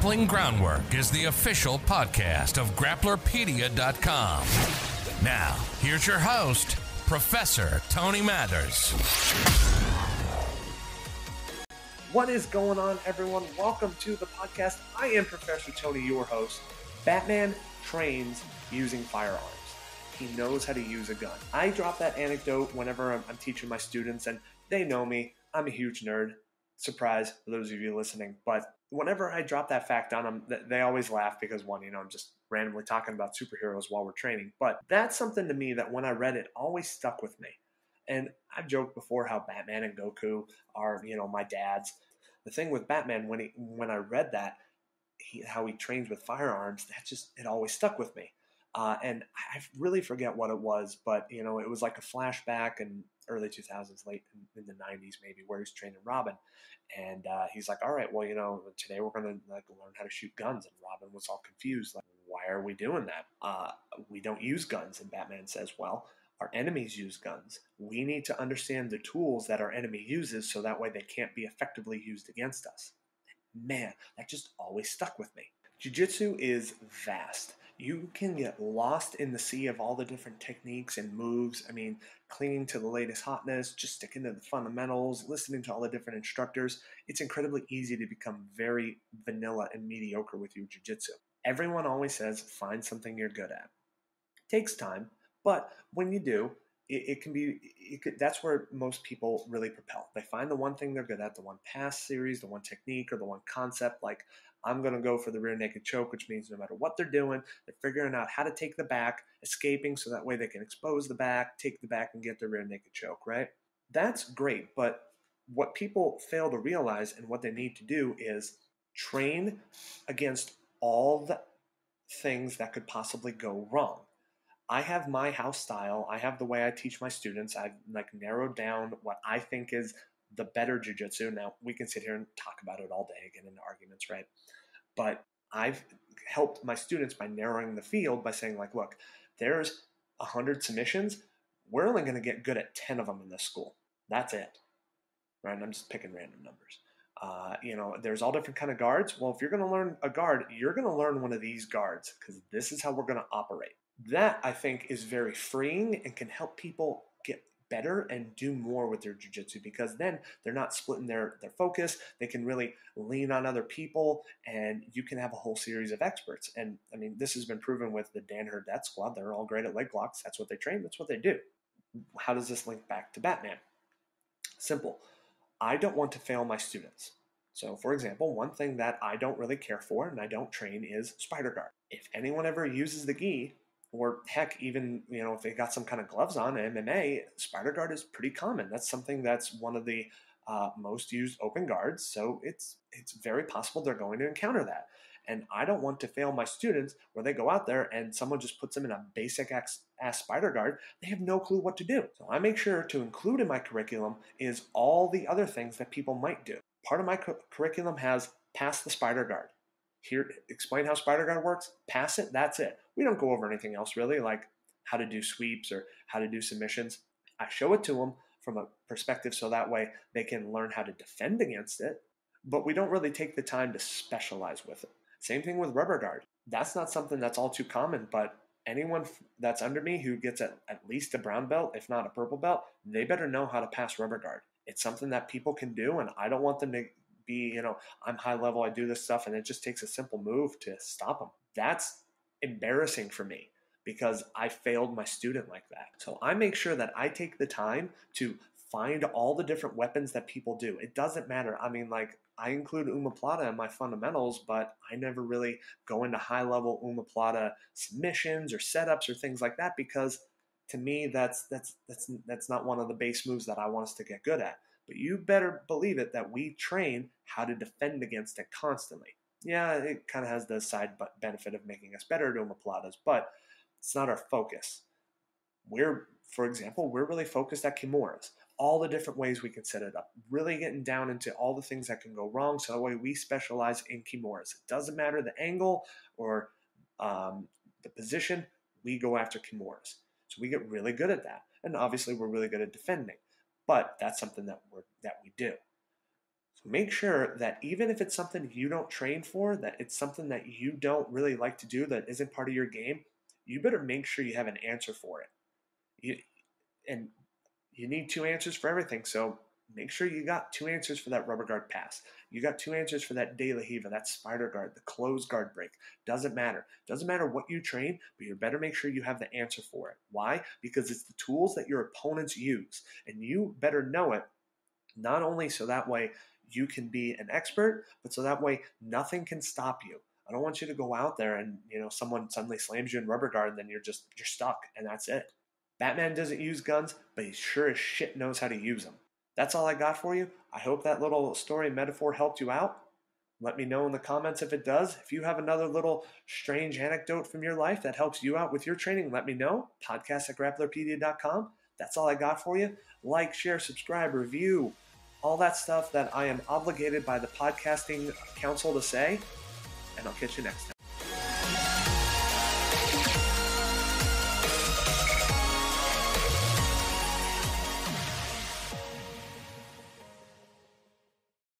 Grappling Groundwork is the official podcast of grapplerpedia.com. Now, here's your host, Professor Tony Mathers. What is going on, everyone? Welcome to the podcast. I am Professor Tony, your host. Batman trains using firearms. He knows how to use a gun. I drop that anecdote whenever I'm, I'm teaching my students, and they know me. I'm a huge nerd. Surprise for those of you listening. But whenever I drop that fact on them, they always laugh because one, you know, I'm just randomly talking about superheroes while we're training. But that's something to me that when I read it always stuck with me. And I've joked before how Batman and Goku are, you know, my dads. The thing with Batman, when he when I read that, he, how he trains with firearms, that just it always stuck with me. Uh, and I really forget what it was, but you know, it was like a flashback in early 2000s, late in, in the 90s, maybe, where he's training Robin, and uh, he's like, "All right, well, you know, today we're gonna like learn how to shoot guns." And Robin was all confused, like, "Why are we doing that? Uh, we don't use guns." And Batman says, "Well." Our enemies use guns. We need to understand the tools that our enemy uses so that way they can't be effectively used against us. Man, that just always stuck with me. Jiu Jitsu is vast you can get lost in the sea of all the different techniques and moves. I mean, clinging to the latest hotness, just sticking to the fundamentals, listening to all the different instructors. It's incredibly easy to become very vanilla and mediocre with your jiu-jitsu. Everyone always says find something you're good at. It takes time, but when you do, it, it can be it could, that's where most people really propel. They find the one thing they're good at, the one pass series, the one technique, or the one concept. Like I'm going to go for the rear naked choke, which means no matter what they're doing, they're figuring out how to take the back, escaping so that way they can expose the back, take the back, and get the rear naked choke, right? That's great. But what people fail to realize and what they need to do is train against all the things that could possibly go wrong. I have my house style. I have the way I teach my students. I've like narrowed down what I think is the better jujitsu. Now we can sit here and talk about it all day, get into arguments, right? But I've helped my students by narrowing the field by saying, like, look, there's hundred submissions. We're only going to get good at ten of them in this school. That's it, right? I'm just picking random numbers. Uh, you know, there's all different kind of guards. Well, if you're going to learn a guard, you're going to learn one of these guards because this is how we're going to operate. That I think is very freeing and can help people get better and do more with their jujitsu because then they're not splitting their, their focus. They can really lean on other people and you can have a whole series of experts. And I mean, this has been proven with the Danaher Death Squad. They're all great at leg locks. That's what they train, that's what they do. How does this link back to Batman? Simple. I don't want to fail my students. So, for example, one thing that I don't really care for and I don't train is spider guard. If anyone ever uses the gi, or heck, even you know if they got some kind of gloves on MMA, spider guard is pretty common. That's something that's one of the uh, most used open guards. So it's it's very possible they're going to encounter that. And I don't want to fail my students where they go out there and someone just puts them in a basic ass, ass spider guard. They have no clue what to do. So I make sure to include in my curriculum is all the other things that people might do. Part of my cu- curriculum has pass the spider guard here explain how spider guard works pass it that's it. We don't go over anything else really like how to do sweeps or how to do submissions. I show it to them from a perspective so that way they can learn how to defend against it but we don't really take the time to specialize with it. Same thing with rubber guard. That's not something that's all too common but anyone that's under me who gets at, at least a brown belt if not a purple belt they better know how to pass rubber guard. It's something that people can do and i don't want them to be, you know, I'm high level, I do this stuff, and it just takes a simple move to stop them. That's embarrassing for me because I failed my student like that. So I make sure that I take the time to find all the different weapons that people do. It doesn't matter. I mean, like, I include omoplata in my fundamentals, but I never really go into high level omoplata submissions or setups or things like that because to me that's that's that's that's not one of the base moves that I want us to get good at. But you better believe it that we train how to defend against it constantly. Yeah, it kind of has the side benefit of making us better at omoplatas, but it's not our focus. We're, for example, we're really focused at kimuras. All the different ways we can set it up, really getting down into all the things that can go wrong. So that way we specialize in kimuras. It doesn't matter the angle or um, the position, we go after kimuras. So we get really good at that. And obviously, we're really good at defending but that's something that we that we do. So make sure that even if it's something you don't train for, that it's something that you don't really like to do, that isn't part of your game, you better make sure you have an answer for it. You, and you need two answers for everything. So make sure you got two answers for that rubber guard pass. You got two answers for that De La Riva, that spider guard, the closed guard break. Doesn't matter. Doesn't matter what you train, but you better make sure you have the answer for it. Why? Because it's the tools that your opponents use, and you better know it. Not only so that way you can be an expert, but so that way nothing can stop you. I don't want you to go out there and you know someone suddenly slams you in rubber guard, and then you're just you're stuck, and that's it. Batman doesn't use guns, but he sure as shit knows how to use them. That's all I got for you. I hope that little story metaphor helped you out. Let me know in the comments if it does. If you have another little strange anecdote from your life that helps you out with your training, let me know. Podcast at grapplerpedia.com. That's all I got for you. Like, share, subscribe, review, all that stuff that I am obligated by the podcasting council to say. And I'll catch you next time.